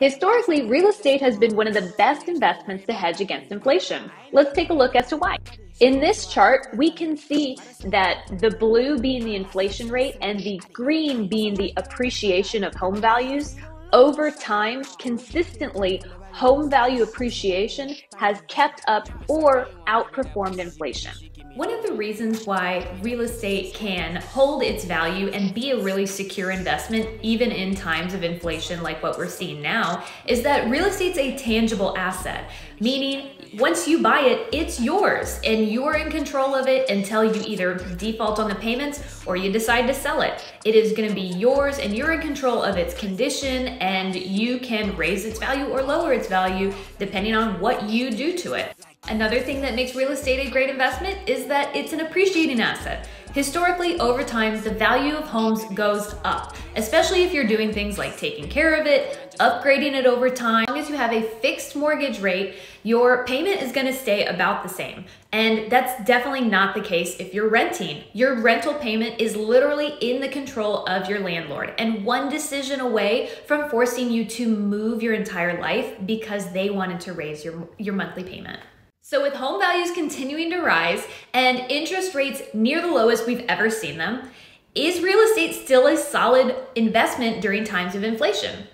Historically, real estate has been one of the best investments to hedge against inflation. Let's take a look as to why. In this chart, we can see that the blue being the inflation rate and the green being the appreciation of home values over time, consistently, home value appreciation has kept up or outperformed inflation. One of the reasons why real estate can hold its value and be a really secure investment, even in times of inflation like what we're seeing now, is that real estate's a tangible asset, meaning once you buy it, it's yours and you're in control of it until you either default on the payments or you decide to sell it. It is gonna be yours and you're in control of its condition and you can raise its value or lower its value depending on what you do to it. Another thing that makes real estate a great investment is that it's an appreciating asset. Historically, over time, the value of homes goes up, especially if you're doing things like taking care of it, upgrading it over time. As long as you have a fixed mortgage rate, your payment is gonna stay about the same. And that's definitely not the case if you're renting. Your rental payment is literally in the control of your landlord and one decision away from forcing you to move your entire life because they wanted to raise your, your monthly payment. So with home values continuing to rise and interest rates near the lowest we've ever seen them, is real estate still a solid investment during times of inflation?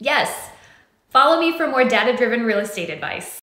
Yes. Follow me for more data-driven real estate advice.